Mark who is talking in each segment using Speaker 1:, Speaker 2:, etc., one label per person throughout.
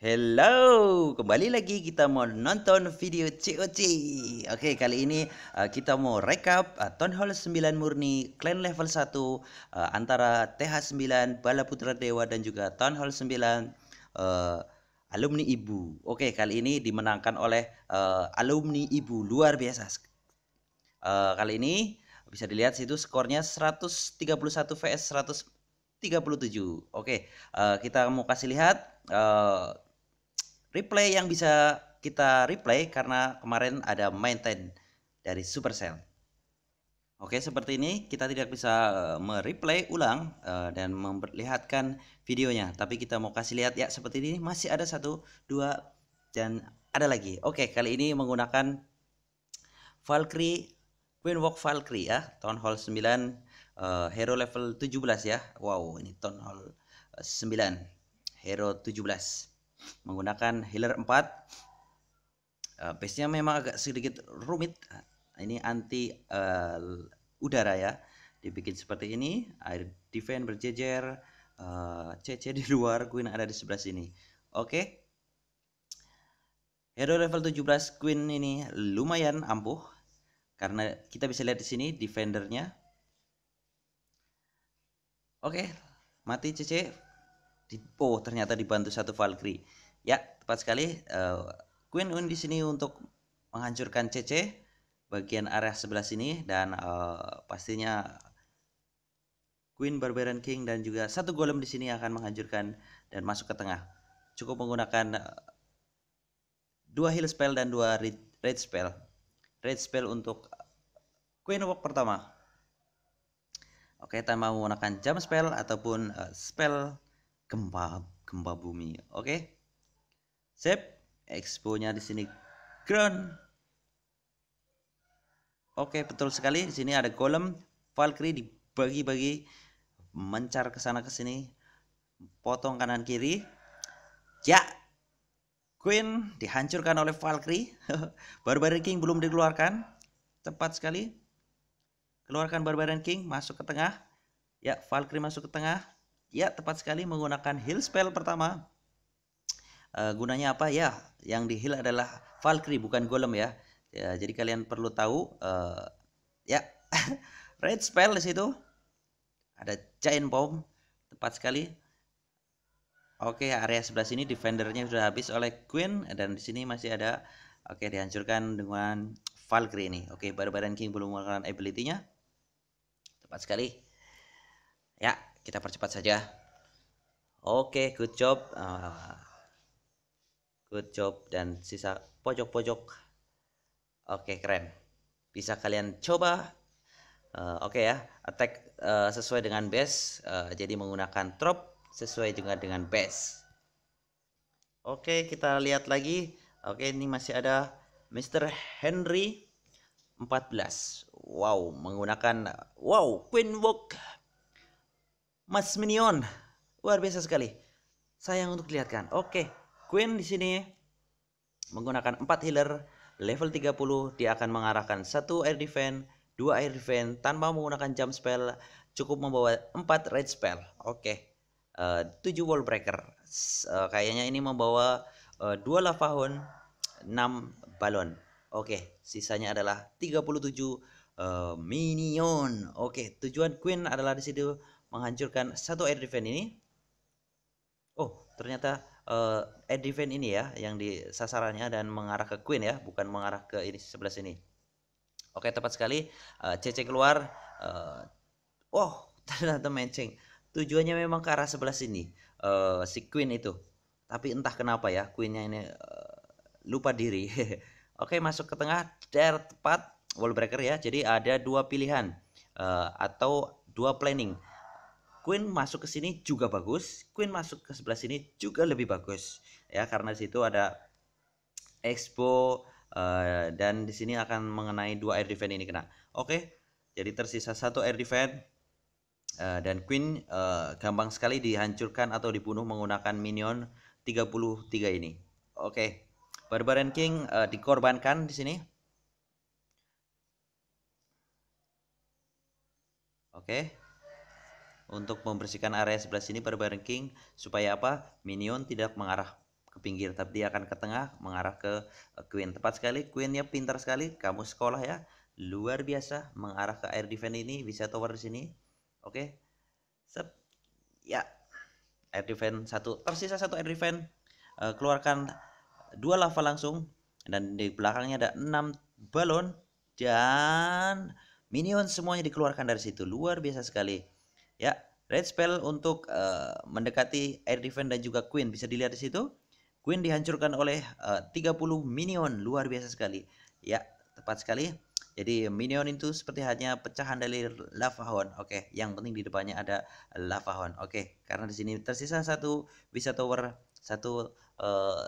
Speaker 1: Hello, kembali lagi kita mau nonton video COC. Oke, kali ini uh, kita mau rekap uh, Town Hall 9 murni clan level 1 uh, antara TH9 Bala Putra Dewa dan juga Town Hall 9 uh, alumni Ibu. Oke, kali ini dimenangkan oleh uh, alumni Ibu luar biasa. Uh, kali ini bisa dilihat situ skornya 131 vs 137. Oke, uh, kita mau kasih lihat uh, replay yang bisa kita replay karena kemarin ada maintain dari Supercell. Oke, seperti ini kita tidak bisa uh, mereplay ulang uh, dan memperlihatkan videonya, tapi kita mau kasih lihat ya seperti ini masih ada satu, dua, dan ada lagi. Oke, kali ini menggunakan Valkyrie Queen Valkyrie ya, Town Hall 9 uh, hero level 17 ya. Wow, ini Town Hall 9 hero 17 menggunakan healer 4 uh, eh, base nya memang agak sedikit rumit. Ini anti uh, udara ya. Dibikin seperti ini air defense berjejer uh, eh, CC di luar Queen ada di sebelah sini. Oke. Okay. hero level 17 Queen ini lumayan ampuh. Karena kita bisa lihat di sini defendernya. Oke okay. mati CC oh ternyata dibantu satu Valkyrie. Ya tepat sekali uh, Queen Win di sini untuk menghancurkan CC bagian area sebelah sini dan uh, pastinya Queen Barbarian King dan juga satu golem di sini akan menghancurkan dan masuk ke tengah. Cukup menggunakan uh, dua heal spell dan dua red, red spell. Red spell untuk Queen Walk pertama. Oke, tanpa menggunakan jump spell ataupun uh, spell gempa gempa bumi. Oke. Sip. Expo-nya di sini ground. Oke, betul sekali. Di sini ada golem Valkyrie dibagi-bagi mencar ke sana ke sini. Potong kanan kiri. Ya. Queen dihancurkan oleh Valkyrie. Barbarian King belum dikeluarkan. Tepat sekali. Keluarkan Barbarian King masuk ke tengah. Ya, Valkyrie masuk ke tengah. Ya, tepat sekali menggunakan heal spell pertama. Uh, gunanya apa ya? Yang di heal adalah Valkyrie bukan golem ya. ya jadi kalian perlu tahu uh, ya red spell di situ ada giant bomb tepat sekali. Oke, area sebelah sini defendernya sudah habis oleh Queen dan di sini masih ada oke dihancurkan dengan Valkyrie ini. Oke, Barbarian King belum menggunakan ability-nya. Tepat sekali. Ya, kita percepat saja. Oke okay, good job. Uh, good job dan sisa pojok-pojok. Oke okay, keren. Bisa kalian coba. Uh, oke okay ya attack uh, sesuai dengan base. Uh, jadi menggunakan drop sesuai juga dengan base. Oke okay, kita lihat lagi. Oke okay, ini masih ada Mr. Henry 14 wow menggunakan wow Queen Walk Mas Minion. Luar biasa sekali. Sayang untuk dilihatkan. Oke, Queen di sini menggunakan 4 healer level 30 dia akan mengarahkan satu air defense, dua air defense tanpa menggunakan jump spell, cukup membawa 4 red spell. Oke. Uh, 7 wall breaker. Uh, kayaknya ini membawa uh, 2 lava horn, 6 balon. Oke, sisanya adalah 37 uh, minion. Oke, tujuan Queen adalah di situ menghancurkan satu air defense ini. Oh ternyata uh, air defense ini ya yang di sasarannya dan mengarah ke queen ya bukan mengarah ke ini sebelah sini. Oke tepat sekali. Uh, eh, CC keluar uh, oh ternyata matching. Tujuannya memang ke arah sebelah sini uh, si queen itu. Tapi entah kenapa ya queennya ini uh, lupa diri. Oke masuk ke tengah der tepat wall breaker ya. Jadi ada dua pilihan uh, atau dua planning Queen masuk ke sini juga bagus, Queen masuk ke sebelah sini juga lebih bagus ya karena situ ada Expo uh, dan di sini akan mengenai dua air defense ini kena. Oke, jadi tersisa satu air defense uh, dan Queen uh, gampang sekali dihancurkan atau dibunuh menggunakan minion 33 ini. Oke, Barbarian King uh, dikorbankan di sini. Oke untuk membersihkan area sebelah sini pada King supaya apa? Minion tidak mengarah ke pinggir tapi dia akan ke tengah mengarah ke uh, queen. Tepat sekali queennya pintar sekali. Kamu sekolah ya. Luar biasa mengarah ke air defense ini bisa tower di sini. Oke. Sep. ya. Air defense satu tersisa satu air defense. Uh, keluarkan dua lava langsung. Dan di belakangnya ada enam balon. Dan minion semuanya dikeluarkan dari situ. Luar biasa sekali ya red spell untuk uh, mendekati air defense dan juga queen bisa dilihat di situ queen dihancurkan oleh uh, 30 minion luar biasa sekali ya tepat sekali jadi minion itu seperti hanya pecahan dari lava horn. Oke, okay. yang penting di depannya ada lava horn. Oke, okay. karena di sini tersisa satu bisa tower satu uh,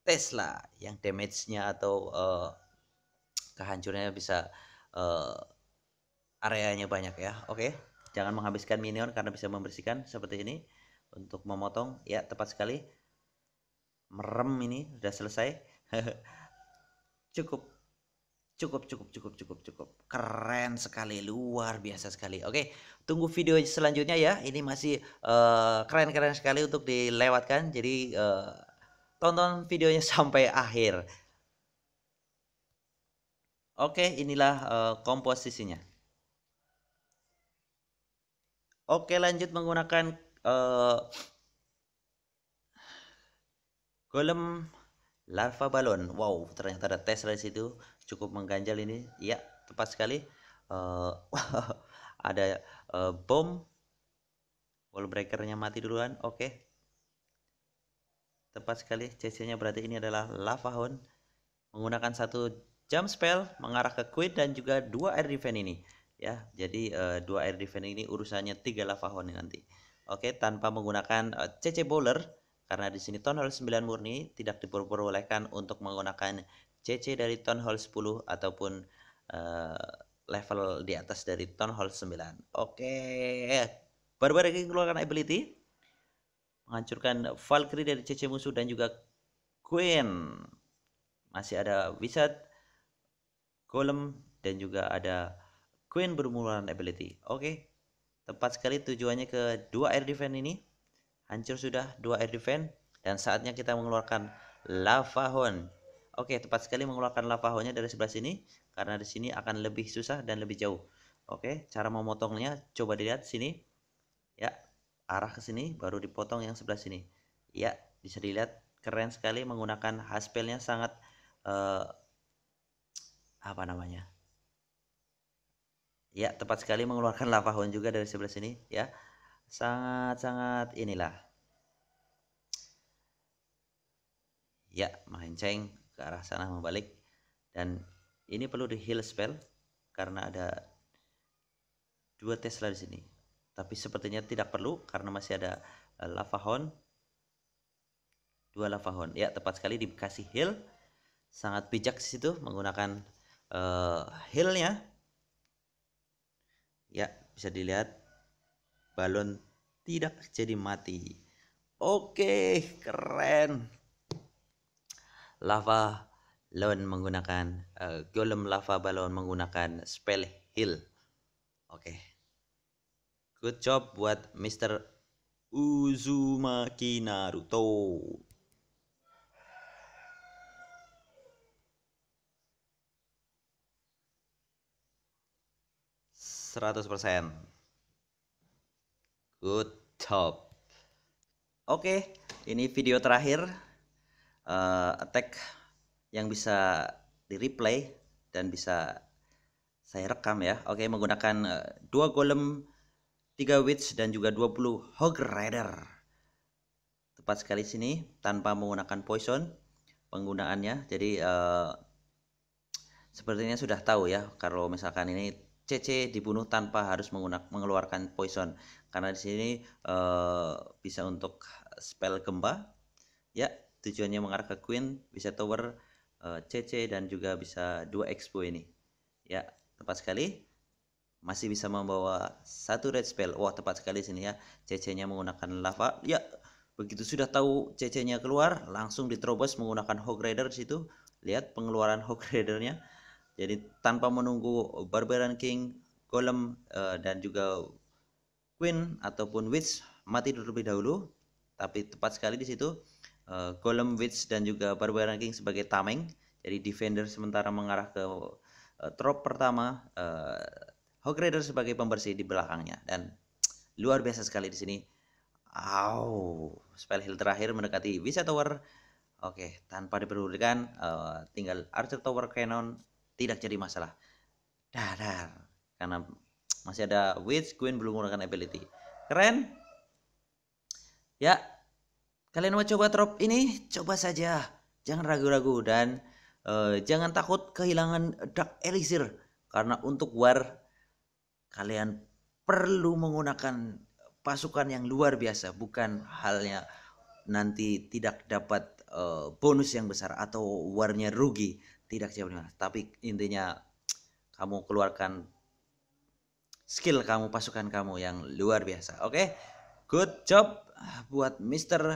Speaker 1: Tesla yang damage-nya atau uh, kehancurannya bisa uh, areanya banyak ya. Oke, okay. Jangan menghabiskan minion karena bisa membersihkan seperti ini untuk memotong. Ya, tepat sekali. Merem ini sudah selesai. Cukup. Cukup cukup cukup cukup cukup. Keren sekali luar biasa sekali. Oke tunggu video selanjutnya ya. Ini masih uh, keren-keren sekali untuk dilewatkan. Jadi uh, tonton videonya sampai akhir. Oke inilah uh, komposisinya oke lanjut menggunakan uh, golem larva balon. Wow ternyata ada tes di situ. Cukup mengganjal ini. Ya tepat sekali. Uh, ada uh, bom. Wall breakernya mati duluan. Oke. Tepat sekali. CC nya berarti ini adalah lava hound menggunakan satu jump spell mengarah ke queen dan juga dua air defense ini ya jadi uh, dua air defense ini urusannya tiga lava hound nanti oke tanpa menggunakan uh, CC bowler karena di sini Town Hall 9 murni tidak diperbolehkan untuk menggunakan CC dari Town Hall 10 ataupun uh, level di atas dari Town Hall 9. Oke. Barbar lagi keluarkan ability menghancurkan Valkyrie dari CC musuh dan juga Queen. Masih ada Wizard, Golem dan juga ada Queen bermularan ability. Oke. Tepat sekali tujuannya ke dua air defense ini hancur sudah dua air defense dan saatnya kita mengeluarkan lava horn oke tepat sekali mengeluarkan lava hornnya dari sebelah sini karena di sini akan lebih susah dan lebih jauh oke cara memotongnya coba dilihat sini ya arah ke sini baru dipotong yang sebelah sini ya bisa dilihat keren sekali menggunakan haspelnya sangat uh, apa namanya ya tepat sekali mengeluarkan lava horn juga dari sebelah sini ya. Sangat-sangat inilah. Ya melenceng ke arah sana membalik. Dan ini perlu di heal spell karena ada dua Tesla di sini. Tapi sepertinya tidak perlu karena masih ada uh, lava horn dua lava horn ya tepat sekali dikasih heal. Sangat bijak situ menggunakan uh, healnya ya bisa dilihat balon tidak jadi mati. Oke, keren. Lava balon menggunakan uh, golem lava balon menggunakan spell heal. Oke. Good job buat Mr. Uzumaki Naruto. Seratus persen. Good job. Oke, ini video terakhir uh, attack yang bisa di replay dan bisa saya rekam ya. Oke, menggunakan uh, dua golem, tiga witch dan juga 20 hog rider. Tepat sekali sini tanpa menggunakan poison penggunaannya. Jadi uh, sepertinya sudah tahu ya kalau misalkan ini CC dibunuh tanpa harus mengeluarkan poison. Karena di sini uh, bisa untuk spell gempa. Ya tujuannya mengarah ke queen bisa tower uh, eh, CC dan juga bisa dua expo ini. Ya tepat sekali. Masih bisa membawa satu red spell. Wah tepat sekali sini ya. CC nya menggunakan lava. Ya begitu sudah tahu CC nya keluar langsung diterobos menggunakan hog rider situ. Lihat pengeluaran hog ridernya jadi tanpa menunggu Barbarian King, Golem uh, dan juga Queen ataupun Witch mati terlebih dahulu, tapi tepat sekali di situ uh, Golem Witch dan juga Barbarian King sebagai tameng. Jadi defender sementara mengarah ke uh, trop pertama. Uh, Hog Rider sebagai pembersih di belakangnya dan luar biasa sekali di sini. Wow, spell heal terakhir mendekati Visa Tower. Oke, tanpa diperlukan, uh, tinggal Archer Tower Cannon tidak jadi masalah. Dadar, karena masih ada Witch, Queen belum menggunakan ability. Keren. Ya, kalian mau coba drop ini? Coba saja. Jangan ragu-ragu dan uh, jangan takut kehilangan Dark Elixir. Karena untuk War, kalian perlu menggunakan pasukan yang luar biasa. Bukan halnya nanti tidak dapat uh, bonus yang besar atau warnya rugi. Tidak jauh Tapi intinya kamu keluarkan skill kamu, pasukan kamu yang luar biasa. Oke, okay? good job buat Mr.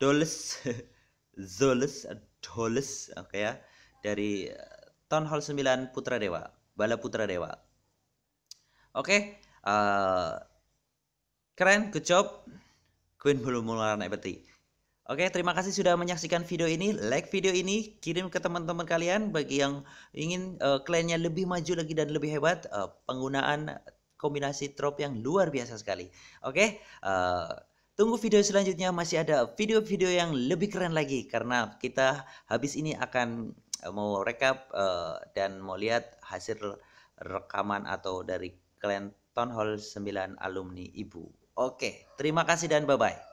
Speaker 1: Doles, Zoles, Doles, oke okay ya, dari eh, Town Hall 9 Putra Dewa, Bala Putra Dewa. Oke, okay, uh, eh, keren, good job. Queen belum mengeluarkan ability. Oke, terima kasih sudah menyaksikan video ini. Like video ini, kirim ke teman-teman kalian bagi yang ingin uh, kliennya lebih maju lagi dan lebih hebat. Uh, penggunaan kombinasi trop yang luar biasa sekali. Oke, uh, tunggu video selanjutnya masih ada video-video yang lebih keren lagi karena kita habis ini akan mau rekap uh, dan mau lihat hasil rekaman atau dari klien Town Hall 9 alumni Ibu. Oke, terima kasih dan bye-bye.